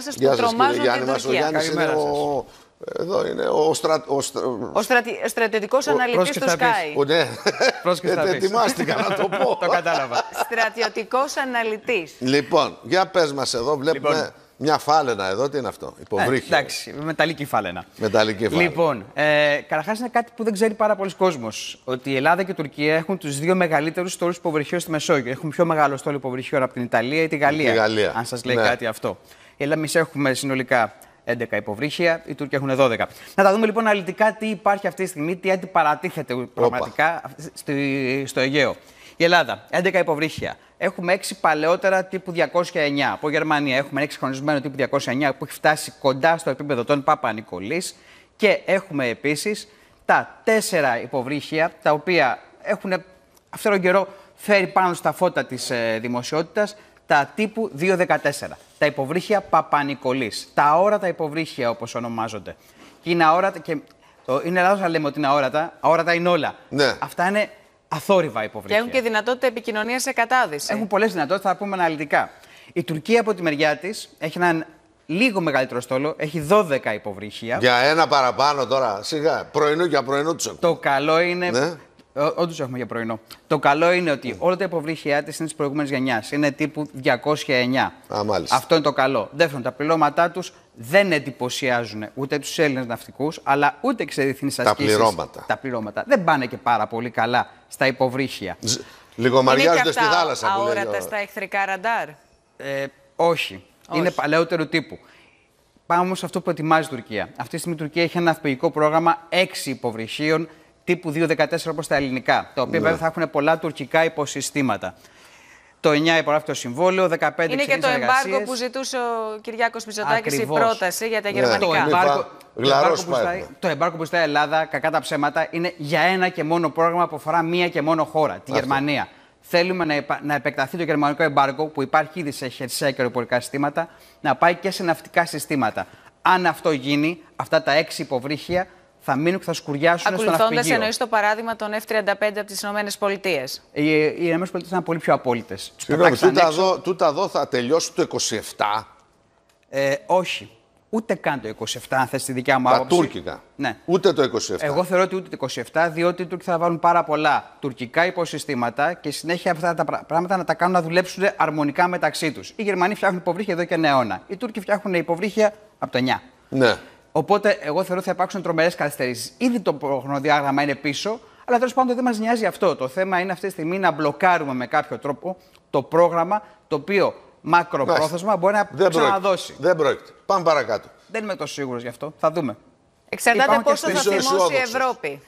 σας Γεια που σας, τρομάζουν κύριε την Γιάννη μας. Ο Τουρκία. Γιάννης είναι Καλημέρα ο... Εδώ είναι ο, στρα... ο, στρα... Ο στρατι... στρατιωτικός αναλυτής πρόσεξε του θα πεις. Sky. ο... Ναι, Πρόσεξε θα Ε, πεις. ετοιμάστηκα να το πω. το κατάλαβα. Στρατιωτικός αναλυτής. λοιπόν, για πες μας εδώ, βλέπουμε Λοιπόν. μια φάλαινα εδώ. Τι είναι αυτό, Ε, υποβρύχιο. εντάξει, μεταλλική φάλαινα. Μεταλλική φάλαινα. Λοιπόν, ε, καταρχάς είναι κάτι που δεν ξέρει πάρα πολλοί κόσμος. Ότι η Ελλάδα και η Τουρκία έχουν τους δύο μεγαλύτερους στόλους υποβρυχίου στη Μεσόγειο. Έχουν πιο μεγάλο στόλο υποβρυχίων από την Ιταλία ή τη Γαλλία. Τη Γαλλία. Αν σας λέει Ναι. κάτι αυτό. Εμείς έχουμε συνολικά 11 υποβρύχια, οι Τούρκοι έχουν 12. Να τα δούμε λοιπόν αναλυτικά τι υπάρχει αυτή τη στιγμή, τι αντιπαρατίθεται πραγματικά στη- στο Αιγαίο. Η Ελλάδα, 11 υποβρύχια. Έχουμε 6 παλαιότερα τύπου 209. Από Γερμανία έχουμε ένα εξυγχρονισμένο τύπου 209 που έχει φτάσει κοντά στο επίπεδο των Παπα-Νικολής. Και έχουμε επίσης τα 4 υποβρύχια τα οποία έχουν αυτόν τον καιρό φέρει πάνω στα φώτα της ε, δημοσιότητας τα τύπου 214. Τα υποβρύχια Παπα-Νικολής. Τα αόρατα υποβρύχια όπως ονομάζονται. Και είναι αόρατα και το, είναι λάθος να λέμε ότι είναι αόρατα. Αόρατα είναι όλα. Ναι. Αυτά είναι αθόρυβα Και υποβρύχια. έχουν και δυνατότητα επικοινωνίας σε κατάδυση. Έχουν πολλές δυνατότητες, θα πούμε αναλυτικά. Η Τουρκία από τη μεριά της έχει έναν λίγο μεγαλύτερο στόλο, έχει 12 υποβρύχια. Για ένα παραπάνω τώρα, σιγά. Πρωινού για πρωινού τους Το καλό είναι. Ναι. Όντως έχουμε για πρωινό. Το καλό είναι ότι όλα τα υποβρύχια της είναι της προηγούμενης γενιάς. Είναι τύπου 209. Α, μάλιστα. Αυτό είναι το καλό. Δεύτερον, τα πληρώματά τους δεν εντυπωσιάζουν ούτε τους Έλληνες ναυτικούς, αλλά ούτε και σε διεθνείς Τα ασκήσεις. πληρώματα. Τα πληρώματα. Δεν πάνε και πάρα πολύ καλά στα υποβρύχια. Λίγο Είναι και μαριάζονται στη αυτά θάλασσα που λέει. αόρατα ο- στα εχθρικά ραντάρ; Ε, όχι. Είναι παλαιότερου τύπου. Πάμε όμως σε αυτό που ετοιμάζει η Τουρκία. Αυτή τη στιγμή η Τουρκία έχει ένα ναυπηγικό πρόγραμμα 6 υποβρυχίων τύπου 214 όπως τα ελληνικά. Τα οποία βέβαια θα έχουν πολλά τουρκικά υποσυστήματα. Το 9 υπογράφει το συμβόλαιο, 15 Είναι και ξεκίνησαν το εμπάργκο εργασίες. που ζητούσε ο Κυριάκος Μητσοτάκης η Ακριβώς. πρόταση για τα Ναι. γερμανικά. Το εμπάργκο- Γλαρός το εμπάργκο που πάει ζητάει- αυτό. Το εμπάργκο που ζητάει η Ελλάδα, κακά τα ψέματα, είναι για ένα και μόνο πρόγραμμα που αφορά μία και μόνο χώρα, τη Γερμανία. Θέλουμε να, επα- να επεκταθεί το γερμανικό εμπάργκο που υπάρχει ήδη σε χερσαία και αεροπορικά συστήματα, να πάει και σε ναυτικά συστήματα. Αν αυτό γίνει, αυτά τα έξι υποβρύχια θα μείνουν και θα σκουριάσουν στο Ακολουθώντας ναυπηγείο. εννοείς το παράδειγμα των F-35 από τις ΗΠΑ. Οι, οι ΗΠΑ είναι πολύ πιο απόλυτες. Συγγνώμη, τούτα εδώ, τούτα εδώ θα τελειώσει το 27. Ε, όχι. Ούτε καν το 27, αν θες τη δικιά μου Τα άποψη. τουρκικά. Ναι. Ούτε το 27. Εγώ θεωρώ ότι ούτε το 27, διότι οι Τούρκοι θα βάλουν πάρα πολλά τουρκικά υποσυστήματα και συνέχεια αυτά τα πρά- πράγματα να τα κάνουν να δουλέψουν αρμονικά μεταξύ τους. Οι Γερμανοί φτιάχνουν υποβρύχια εδώ και ένα αιώνα. Οι Τούρκοι φτιάχνουν υποβρύχια από το 9. Ναι. Οπότε, εγώ θεωρώ ότι θα υπάρξουν τρομερές καθυστερήσεις. Ήδη το χρονοδιάγραμμα είναι πίσω, αλλά τέλος πάντων δεν μας νοιάζει αυτό. Το θέμα είναι αυτή τη στιγμή να μπλοκάρουμε με κάποιο τρόπο το πρόγραμμα το οποίο μακροπρόθεσμα μπορεί να Δεν ξαναδώσει. πρόκειται. Δεν πρόκειται. Πάμε παρακάτω. Δεν είμαι τόσο σίγουρος γι' αυτό. Θα δούμε. Εξαρτάται Υπάρχουν και πόσο θα πίσω θυμώσει η αισιόδοξος. Ευρώπη.